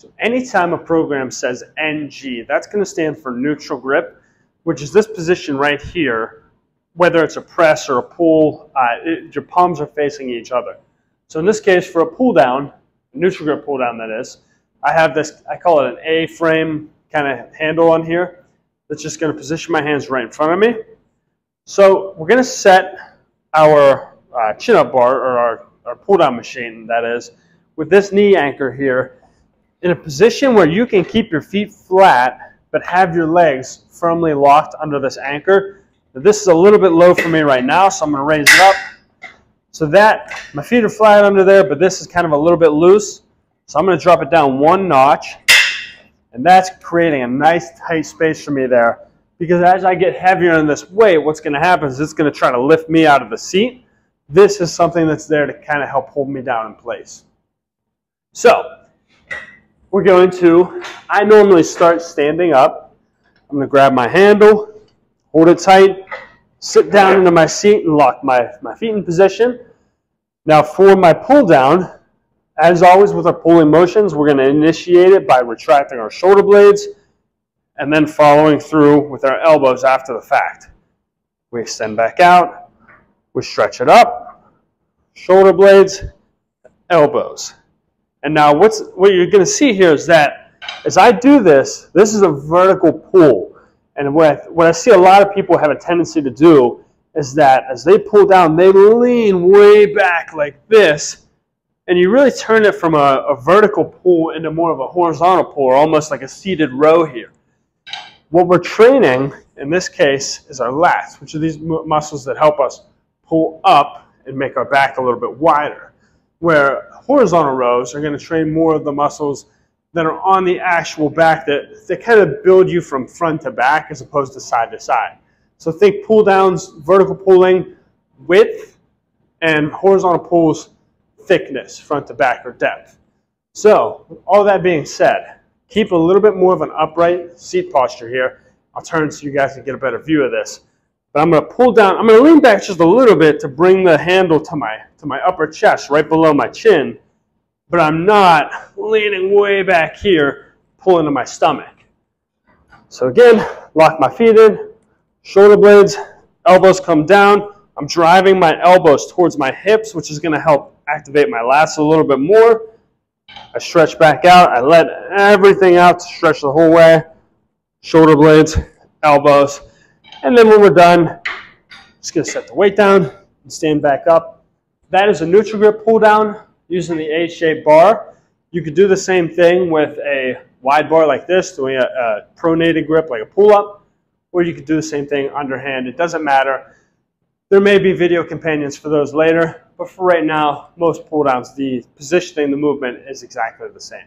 So anytime a program says NG, that's going to stand for neutral grip, which is this position right here, whether it's a press or a pull, uh, it, your palms are facing each other. So in this case, for a pull down, neutral grip pull down that is, I have this, I call it an A-frame kind of handle on here that's just going to position my hands right in front of me. So we're going to set our uh, chin-up bar, or our, our pull-down machine, that is, with this knee anchor here, in a position where you can keep your feet flat, but have your legs firmly locked under this anchor. Now, this is a little bit low for me right now, so I'm going to raise it up. So that, my feet are flat under there, but this is kind of a little bit loose. So I'm going to drop it down one notch. And that's creating a nice tight space for me there. Because as I get heavier in this weight, what's going to happen is it's going to try to lift me out of the seat. This is something that's there to kind of help hold me down in place. So, we're going to, I normally start standing up. I'm going to grab my handle, hold it tight, sit down into my seat and lock my, my feet in position. Now for my pull down, as always with our pulling motions, we're going to initiate it by retracting our shoulder blades and then following through with our elbows after the fact. We extend back out, we stretch it up, shoulder blades, elbows. And now what's, what you're going to see here is that as I do this, this is a vertical pull. And what I, what I see a lot of people have a tendency to do is that as they pull down, they lean way back like this and you really turn it from a, a, vertical pull into more of a horizontal pull, almost like a seated row here. What we're training, in this case, is our lats, which are these muscles that help us pull up and make our back a little bit wider. Where horizontal rows are going to train more of the muscles that are on the actual back that, that kind of build you from front to back as opposed to side to side. So think pull downs, vertical pulling, width, and horizontal pulls, thickness, front to back, or depth. So, all that being said, keep a little bit more of an upright seat posture here. I'll turn so you guys can get a better view of this. But I'm going to pull down, I'm going to lean back just a little bit to bring the handle to my, to my upper chest, right below my chin. But I'm not leaning way back here, pulling to my stomach. So again, lock my feet in, shoulder blades, elbows come down. I'm driving my elbows towards my hips, which is going to help activate my lats a little bit more. I stretch back out. I let everything out to stretch the whole way. Shoulder blades, elbows. And then when we're done, just to set the weight down and stand back up. That is a neutral grip pull down using the H-shaped bar. You could do the same thing with a wide bar like this, doing a, a pronated grip like a pull-up, or you could do the same thing underhand. It doesn't matter. There may be video companions for those later, but for right now, most pull downs, the positioning, the movement is exactly the same.